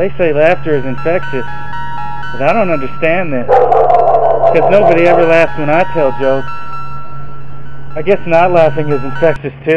They say laughter is infectious, but I don't understand this. Because nobody ever laughs when I tell jokes. I guess not laughing is infectious too.